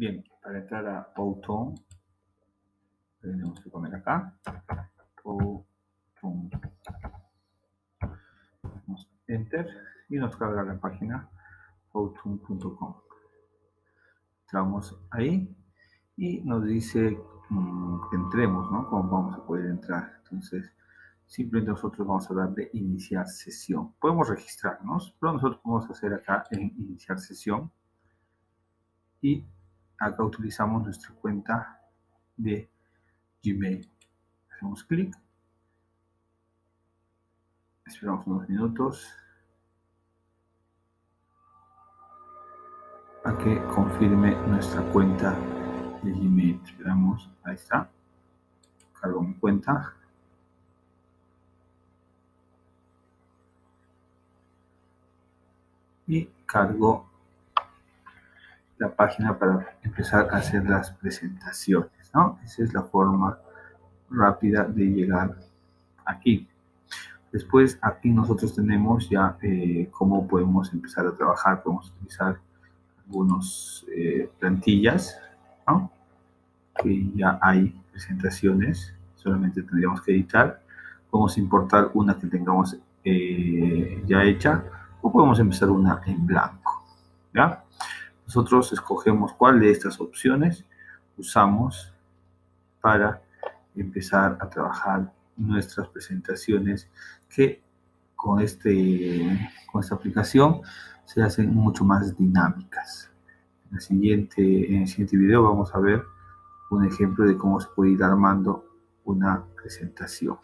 Bien, para entrar a Auto, tenemos que poner acá. Auto. Enter y nos carga la página autumn.com. Entramos ahí y nos dice mm, que entremos, ¿no? Cómo vamos a poder entrar. Entonces, simplemente nosotros vamos a dar de iniciar sesión. Podemos registrarnos, pero nosotros vamos a hacer acá en iniciar sesión y acá utilizamos nuestra cuenta de Gmail. Hacemos clic. Esperamos unos minutos a que confirme nuestra cuenta de Gmail. Esperamos, ahí está. Cargo mi cuenta. Y cargo la página para empezar a hacer las presentaciones, ¿no? Esa es la forma rápida de llegar aquí. Después aquí nosotros tenemos ya eh, cómo podemos empezar a trabajar. Podemos utilizar algunas eh, plantillas, ¿no? Que ya hay presentaciones, solamente tendríamos que editar. Podemos importar una que tengamos eh, ya hecha o podemos empezar una en blanco, ¿ya? Nosotros escogemos cuál de estas opciones usamos para empezar a trabajar nuestras presentaciones que con, este, con esta aplicación se hacen mucho más dinámicas. En, la siguiente, en el siguiente video vamos a ver un ejemplo de cómo se puede ir armando una presentación.